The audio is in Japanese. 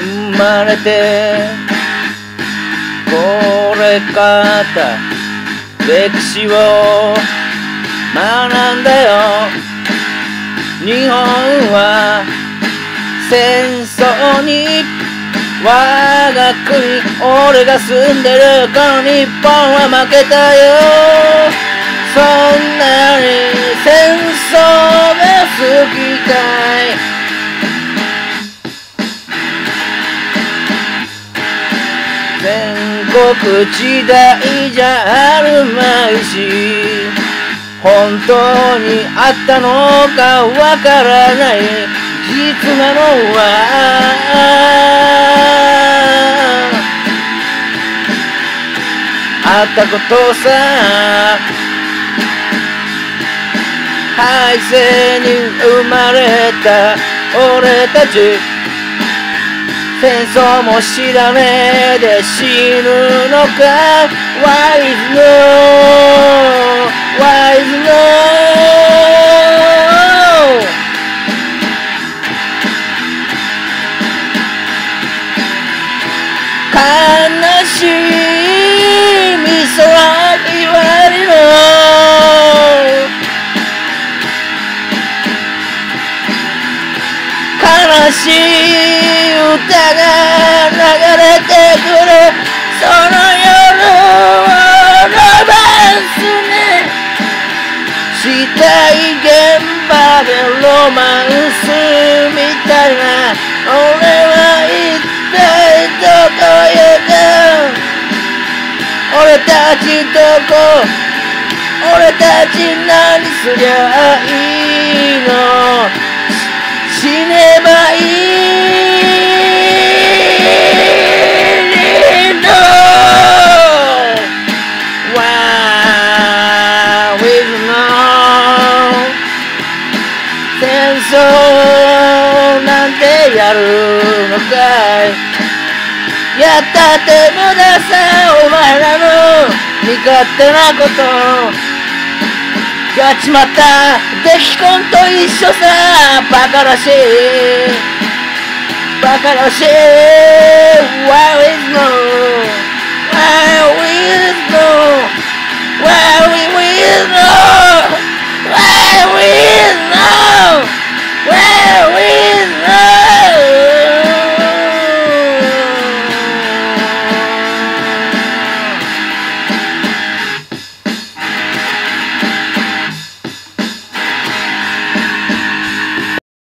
生まれてこれから歴史を学んだよ日本は戦争に我が国俺が住んでるこの日本は負けたよそんなに戦争かい。全国時代じゃあるまいし本当にあったのかわからない実なのは。あったことさ。敗戦に生まれた。俺たち戦争も知らねえで死ぬのか？Why is no Why is no 悲しい。しい歌が流れてくる。その夜をロマンスにしたい現場でロマンスみたいな。俺は一体どこへか俺たちどこ？俺たち何すりゃいいの？戦争なんてやるのかい。やったって無駄さお前らの身勝手なこと。やっちまった。出来婚と一緒さ。バカらしい。バカらしい。Why is no